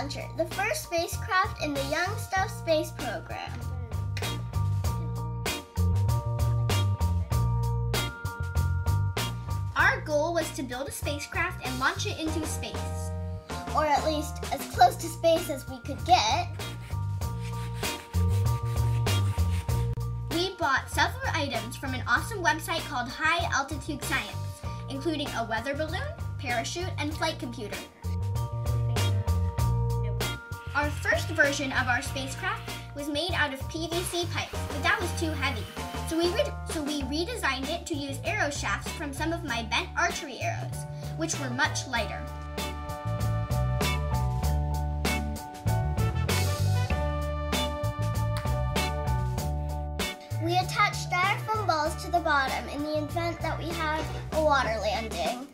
Launcher, the first spacecraft in the Young Stuff space program. Our goal was to build a spacecraft and launch it into space. Or at least as close to space as we could get. We bought several items from an awesome website called High Altitude Science, including a weather balloon, parachute, and flight computer. Our first version of our spacecraft was made out of PVC pipes, but that was too heavy. So we, so we redesigned it to use arrow shafts from some of my bent archery arrows, which were much lighter. We attached styrofoam balls to the bottom in the event that we had a water landing.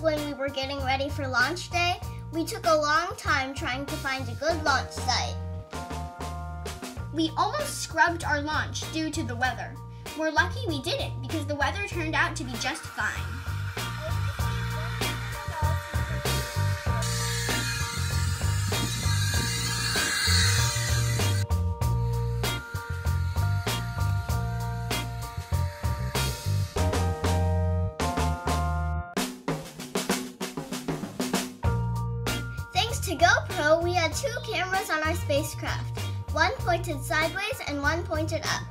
When we were getting ready for launch day. We took a long time trying to find a good launch site. We almost scrubbed our launch due to the weather. We're lucky we didn't because the weather turned out to be just fine. To GoPro, we had two cameras on our spacecraft. One pointed sideways and one pointed up.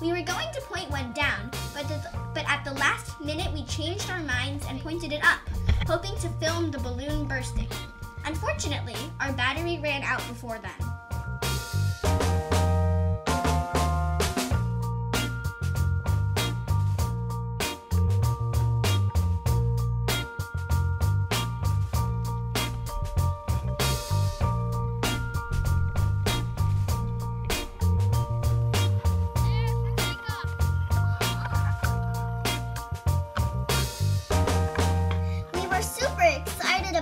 We were going to point one down, but, but at the last minute we changed our minds and pointed it up, hoping to film the balloon bursting. Unfortunately, our battery ran out before then.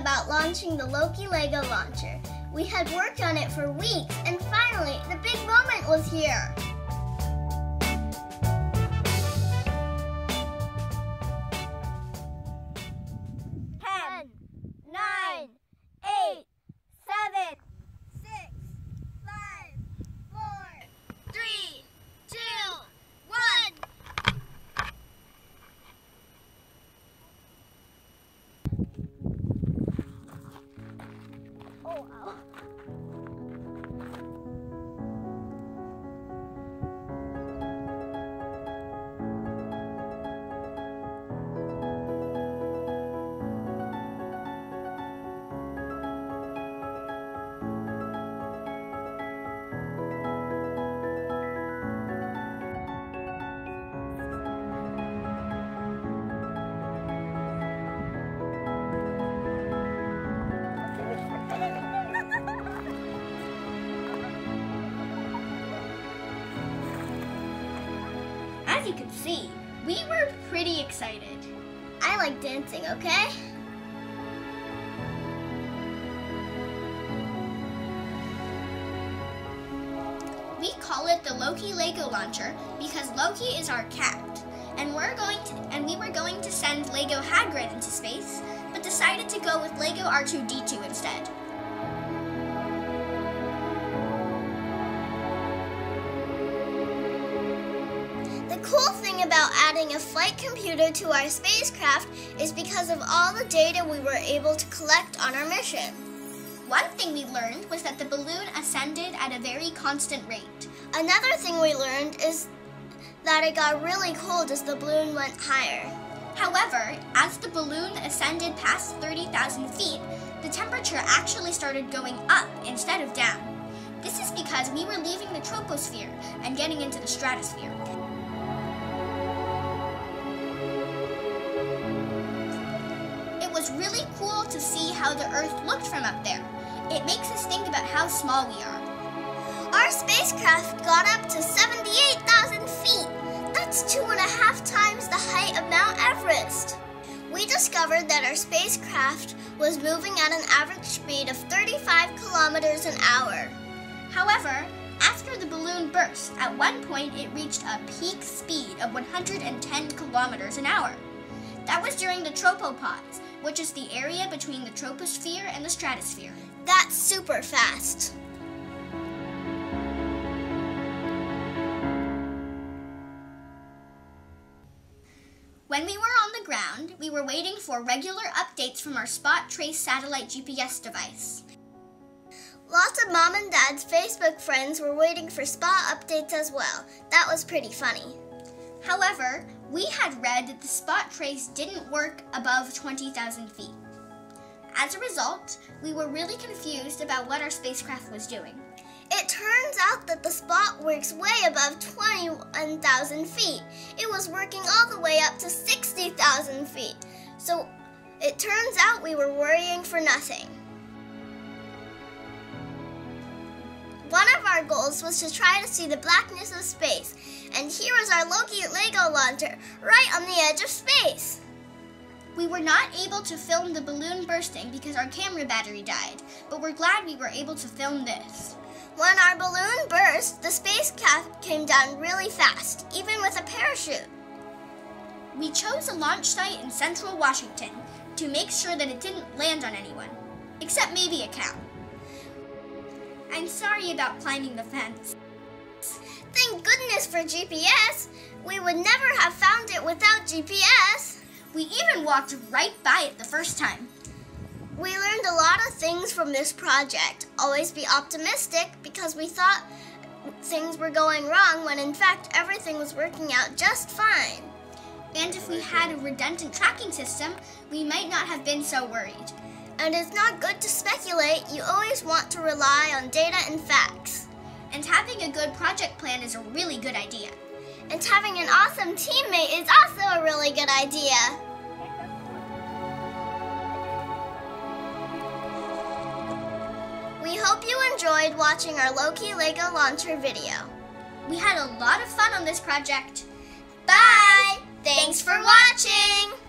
About launching the Loki Lego launcher. We had worked on it for weeks, and finally, the big moment was here. Can see, we were pretty excited. I like dancing, okay? We call it the Loki Lego launcher because Loki is our cat. And we're going to and we were going to send Lego Hagrid into space, but decided to go with Lego R2D2 instead. Adding a flight computer to our spacecraft is because of all the data we were able to collect on our mission. One thing we learned was that the balloon ascended at a very constant rate. Another thing we learned is that it got really cold as the balloon went higher. However, as the balloon ascended past 30,000 feet, the temperature actually started going up instead of down. This is because we were leaving the troposphere and getting into the stratosphere. Really cool to see how the Earth looked from up there. It makes us think about how small we are. Our spacecraft got up to 78,000 feet. That's two and a half times the height of Mount Everest. We discovered that our spacecraft was moving at an average speed of 35 kilometers an hour. However, after the balloon burst, at one point it reached a peak speed of 110 kilometers an hour. That was during the tropopause, which is the area between the troposphere and the stratosphere. That's super fast. When we were on the ground, we were waiting for regular updates from our Spot Trace satellite GPS device. Lots of mom and dad's Facebook friends were waiting for spot updates as well. That was pretty funny. However, we had read that the spot trace didn't work above 20,000 feet. As a result, we were really confused about what our spacecraft was doing. It turns out that the spot works way above 21,000 feet. It was working all the way up to 60,000 feet. So it turns out we were worrying for nothing. One of our goals was to try to see the blackness of space, and here is our Loki Lego launcher, right on the edge of space. We were not able to film the balloon bursting because our camera battery died, but we're glad we were able to film this. When our balloon burst, the spacecraft came down really fast, even with a parachute. We chose a launch site in central Washington to make sure that it didn't land on anyone, except maybe a cow. I'm sorry about climbing the fence. Thank goodness for GPS. We would never have found it without GPS. We even walked right by it the first time. We learned a lot of things from this project. Always be optimistic because we thought things were going wrong when in fact everything was working out just fine. And if we had a redundant tracking system, we might not have been so worried. And it's not good to speculate, you always want to rely on data and facts. And having a good project plan is a really good idea. And having an awesome teammate is also a really good idea. We hope you enjoyed watching our Loki Lego launcher video. We had a lot of fun on this project. Bye! Thanks for watching!